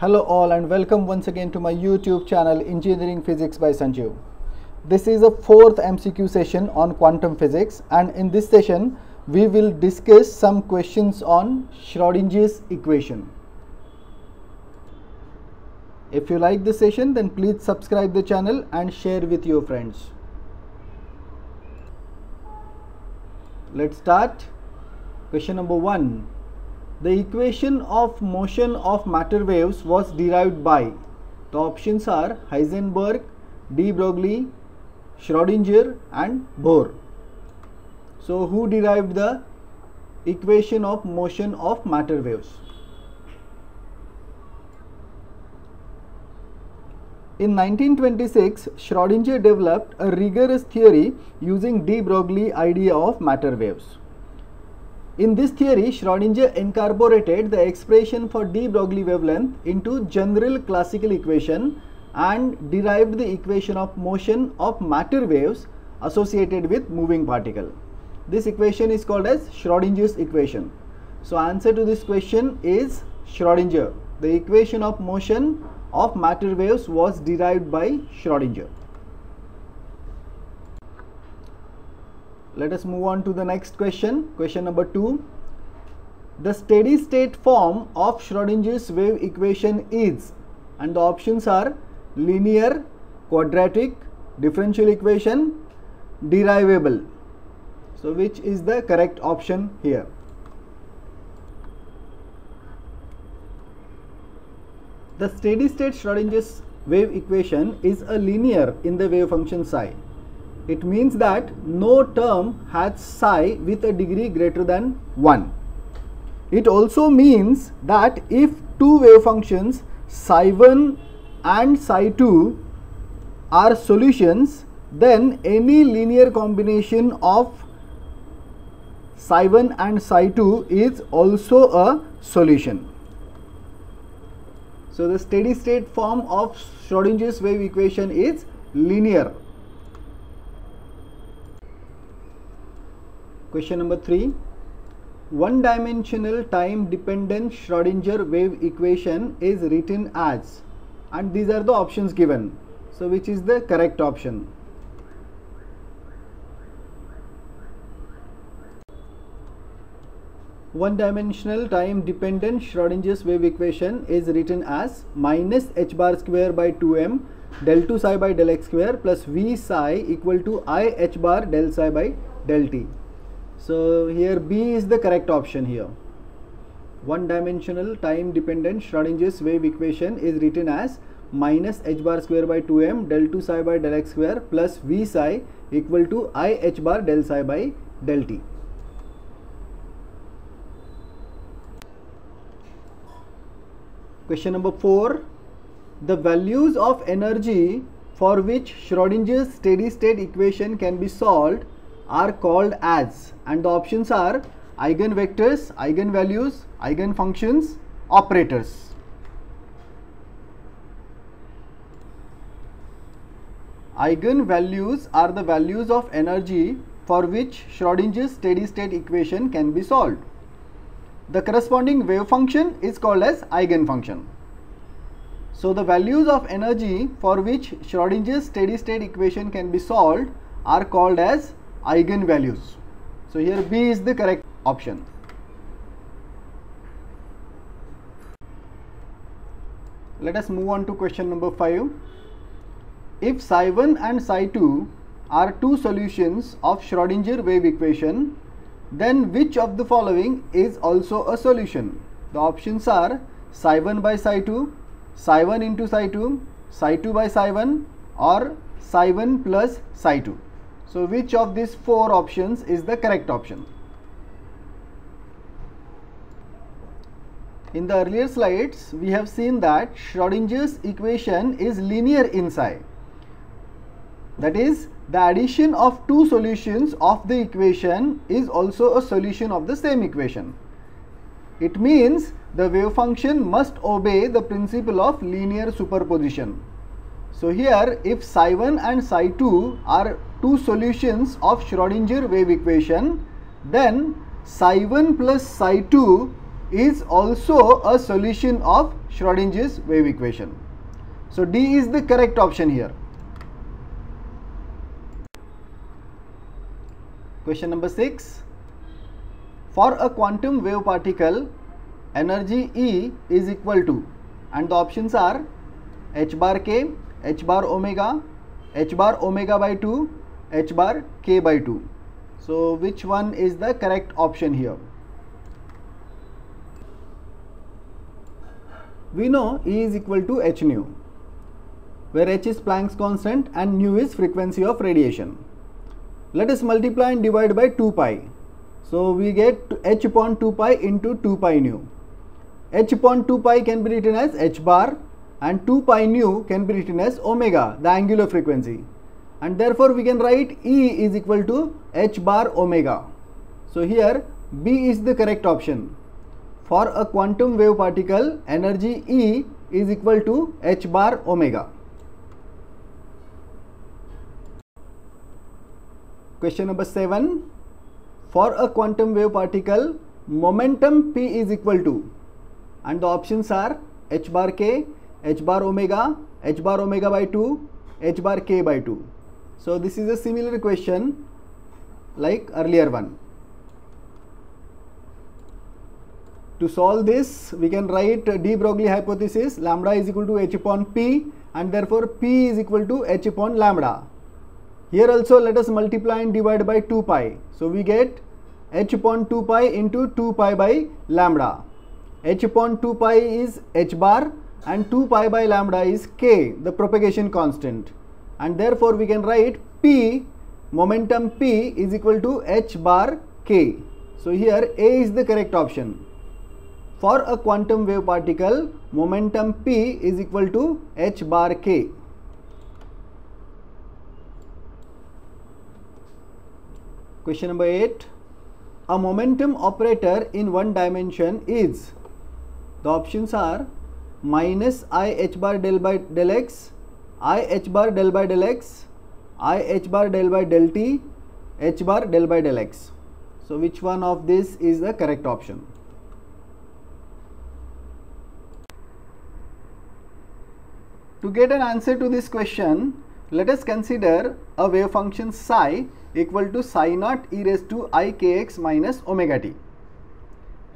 Hello all and welcome once again to my YouTube channel Engineering Physics by Sanjiv. This is a fourth MCQ session on quantum physics and in this session we will discuss some questions on Schrodinger's equation. If you like this session then please subscribe the channel and share with your friends. Let's start. Question number 1. The equation of motion of matter waves was derived by the options are Heisenberg, de Broglie, Schrodinger and Bohr. So who derived the equation of motion of matter waves? In 1926, Schrodinger developed a rigorous theory using de Broglie idea of matter waves. In this theory, Schrodinger incorporated the expression for de Broglie wavelength into general classical equation and derived the equation of motion of matter waves associated with moving particle. This equation is called as Schrodinger's equation. So answer to this question is Schrodinger. The equation of motion of matter waves was derived by Schrodinger. Let us move on to the next question. Question number 2. The steady state form of Schrodinger's wave equation is and the options are linear, quadratic, differential equation, derivable. So which is the correct option here? The steady state Schrodinger's wave equation is a linear in the wave function psi. It means that no term has psi with a degree greater than 1. It also means that if two wave functions psi 1 and psi 2 are solutions then any linear combination of psi 1 and psi 2 is also a solution. So, the steady state form of Schrodinger's wave equation is linear. Question number 3. One dimensional time dependent Schrodinger wave equation is written as and these are the options given. So, which is the correct option? one dimensional time dependent Schrodinger's wave equation is written as minus h bar square by 2m del 2 psi by del x square plus v psi equal to i h bar del psi by del t. So here B is the correct option here. One dimensional time dependent Schrodinger's wave equation is written as minus h bar square by 2m del 2 psi by del x square plus v psi equal to i h bar del psi by del t. Question number 4. The values of energy for which Schrodinger's steady state equation can be solved are called as and the options are eigenvectors, eigenvalues, eigenfunctions, operators. Eigenvalues are the values of energy for which Schrodinger's steady state equation can be solved. The corresponding wave function is called as eigenfunction. So the values of energy for which Schrodinger's steady state equation can be solved are called as eigenvalues. So here B is the correct option. Let us move on to question number 5. If psi 1 and psi 2 are two solutions of Schrodinger wave equation, then which of the following is also a solution? The options are psi 1 by psi 2, psi 1 into psi 2, psi 2 by psi 1 or psi 1 plus psi 2. So, which of these four options is the correct option? In the earlier slides, we have seen that Schrodinger's equation is linear in psi. That is, the addition of two solutions of the equation is also a solution of the same equation. It means the wave function must obey the principle of linear superposition. So here if psi 1 and psi 2 are two solutions of Schrodinger wave equation then psi 1 plus psi 2 is also a solution of Schrodinger's wave equation. So D is the correct option here. Question number 6. For a quantum wave particle, energy E is equal to and the options are h bar k, h bar omega, h bar omega by 2, h bar k by 2. So which one is the correct option here? We know E is equal to h nu where h is Planck's constant and nu is frequency of radiation. Let us multiply and divide by 2 pi. So we get h upon 2 pi into 2 pi nu. h upon 2 pi can be written as h bar and 2 pi nu can be written as omega, the angular frequency. And therefore we can write E is equal to h bar omega. So here B is the correct option. For a quantum wave particle, energy E is equal to h bar omega. Question number 7. For a quantum wave particle, momentum P is equal to and the options are h bar k, h bar omega, h bar omega by 2, h bar k by 2. So this is a similar question like earlier one. To solve this, we can write de Broglie hypothesis lambda is equal to h upon p and therefore p is equal to h upon lambda. Here also let us multiply and divide by 2 pi. So we get h upon 2 pi into 2 pi by lambda. h upon 2 pi is h bar and 2 pi by lambda is k, the propagation constant. And therefore we can write p, momentum p is equal to h bar k. So here A is the correct option. For a quantum wave particle, momentum p is equal to h bar k. Question number 8. A momentum operator in one dimension is, the options are minus i h bar del by del x, i h bar del by del x, i h bar del by del t, h bar del by del x. So which one of this is the correct option? To get an answer to this question, let us consider a wave function psi equal to psi naught e raised to i kx minus omega t.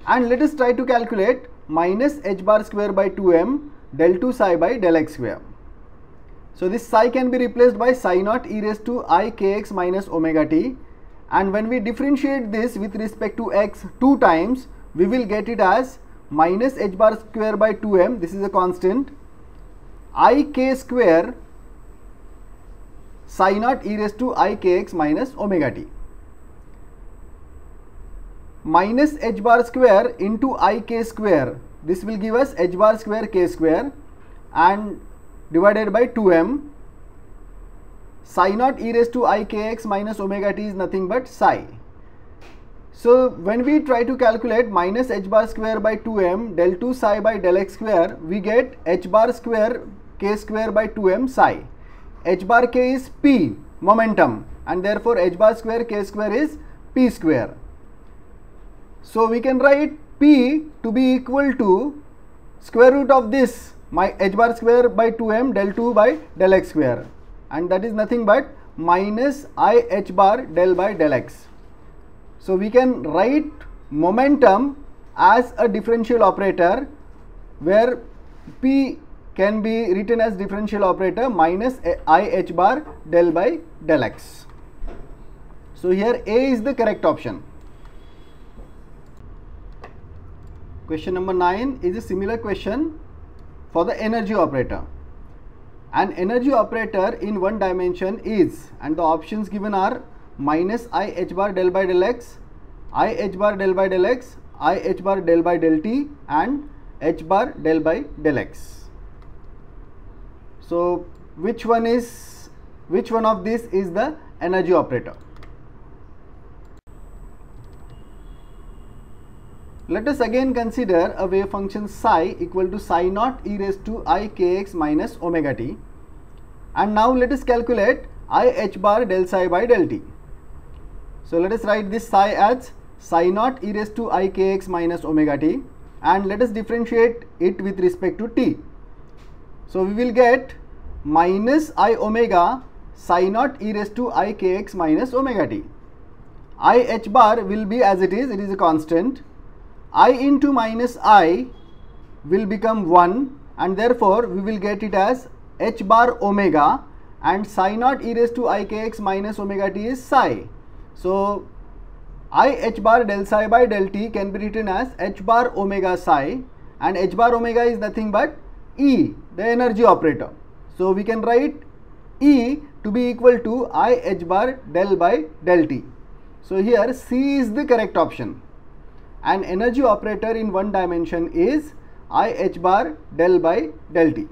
And let us try to calculate minus h bar square by 2m del 2 psi by del x square. So this psi can be replaced by psi naught e raised to i kx minus omega t. And when we differentiate this with respect to x two times we will get it as minus h bar square by 2m this is a constant. I k square psi naught e raised to i kx minus omega t. Minus h bar square into i k square. This will give us h bar square k square. And divided by 2m psi naught e raised to i kx minus omega t is nothing but psi. So when we try to calculate minus h bar square by 2m del 2 psi by del x square we get h bar square k square by 2m psi. h bar k is p momentum and therefore h bar square k square is p square. So we can write p to be equal to square root of this my h bar square by 2m del 2 by del x square and that is nothing but minus i h bar del by del x. So we can write momentum as a differential operator where p can be written as differential operator minus i h bar del by del x. So here A is the correct option. Question number 9 is a similar question for the energy operator. An energy operator in one dimension is and the options given are minus i h bar del by del x, i h bar del by del x, i h bar del by del t and h bar del by del x. So which one is which one of these is the energy operator? Let us again consider a wave function psi equal to psi naught e raised to i kx minus omega t and now let us calculate i h bar del psi by del t. So let us write this psi as psi naught e raised to i kx minus omega t and let us differentiate it with respect to t. So we will get minus i omega psi naught e raised to i kx minus omega t. i h bar will be as it is, it is a constant. I into minus i will become 1 and therefore we will get it as h bar omega and psi naught e raised to i kx minus omega t is psi. So i h bar del psi by del t can be written as h bar omega psi and h bar omega is nothing but E, the energy operator. So we can write E to be equal to I h bar del by del t. So here C is the correct option. An energy operator in one dimension is I h bar del by del t.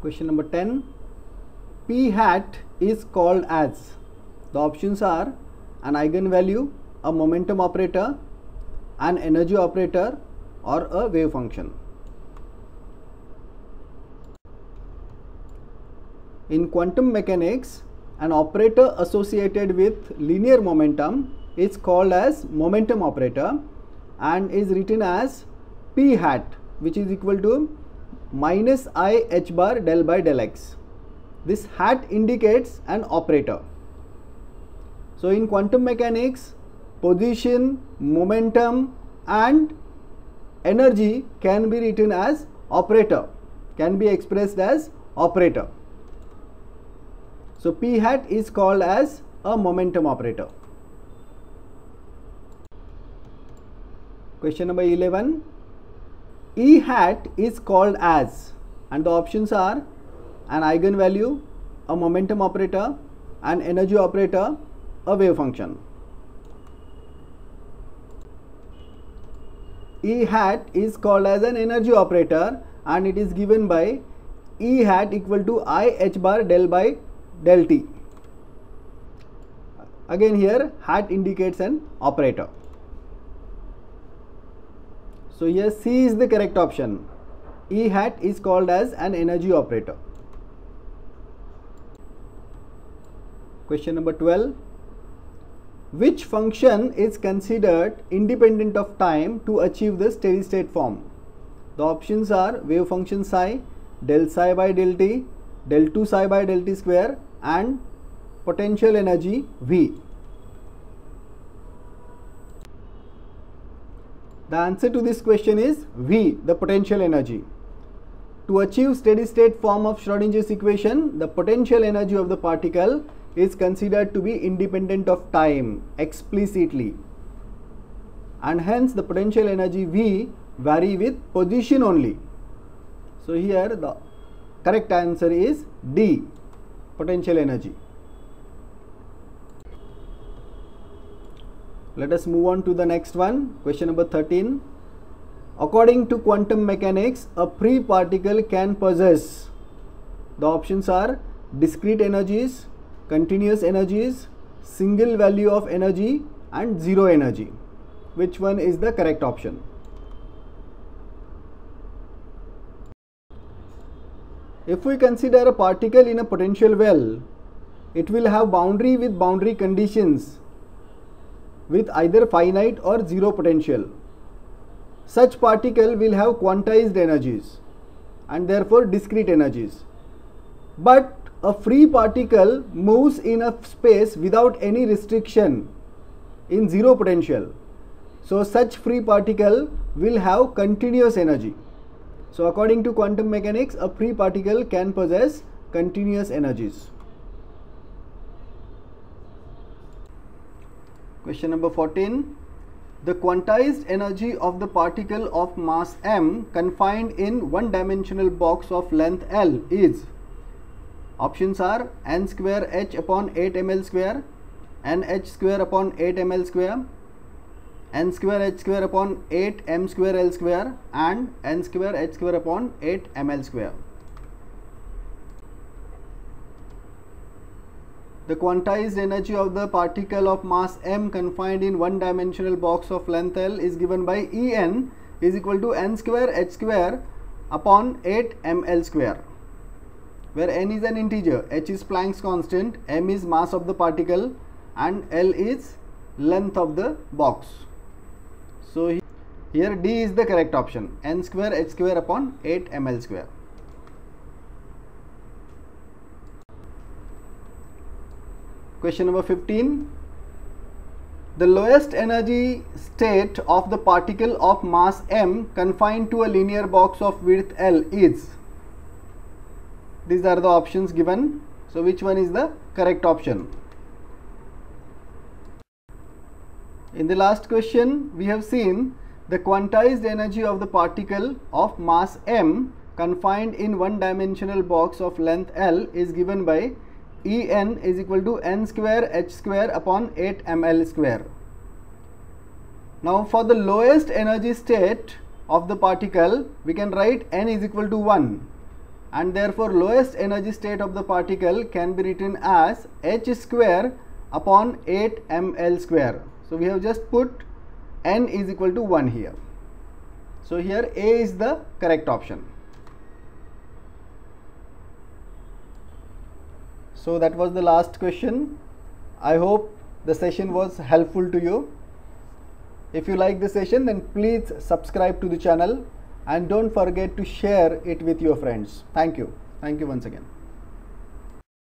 Question number 10. P hat is called as. The options are an eigenvalue, a momentum operator, an energy operator or a wave function. In quantum mechanics, an operator associated with linear momentum is called as momentum operator and is written as p hat which is equal to minus i h bar del by del x. This hat indicates an operator. So in quantum mechanics, position, momentum and energy can be written as operator, can be expressed as operator. So P hat is called as a momentum operator. Question number 11. E hat is called as and the options are an eigenvalue, a momentum operator, an energy operator, a wave function. E hat is called as an energy operator and it is given by E hat equal to I h bar del by del t. Again here hat indicates an operator. So here C is the correct option. E hat is called as an energy operator. Question number 12 which function is considered independent of time to achieve the steady state form? The options are wave function psi, del psi by del t, del 2 psi by del t square and potential energy V. The answer to this question is V, the potential energy. To achieve steady state form of Schrodinger's equation, the potential energy of the particle is considered to be independent of time explicitly and hence the potential energy V vary with position only. So here the correct answer is D potential energy. Let us move on to the next one question number 13. According to quantum mechanics a free particle can possess the options are discrete energies continuous energies, single value of energy and zero energy. Which one is the correct option? If we consider a particle in a potential well, it will have boundary with boundary conditions with either finite or zero potential. Such particle will have quantized energies and therefore discrete energies. But a free particle moves in a space without any restriction in zero potential. So such free particle will have continuous energy. So according to quantum mechanics, a free particle can possess continuous energies. Question number 14. The quantized energy of the particle of mass m confined in one dimensional box of length L is Options are n square h upon 8 ml square, n h square upon 8 ml square, n square h square upon 8 m square l square and n square h square upon 8 ml square. The quantized energy of the particle of mass m confined in one dimensional box of length L is given by En is equal to n square h square upon 8 ml square where n is an integer, h is Planck's constant, m is mass of the particle and L is length of the box. So here D is the correct option n square h square upon 8 ml square. Question number 15. The lowest energy state of the particle of mass m confined to a linear box of width L is. These are the options given. So, which one is the correct option? In the last question, we have seen the quantized energy of the particle of mass m confined in one dimensional box of length L is given by En is equal to n square h square upon 8 ml square. Now for the lowest energy state of the particle we can write n is equal to 1 and therefore lowest energy state of the particle can be written as h square upon 8 ml square. So we have just put n is equal to 1 here. So here A is the correct option. So that was the last question. I hope the session was helpful to you. If you like the session then please subscribe to the channel and don't forget to share it with your friends. Thank you. Thank you once again.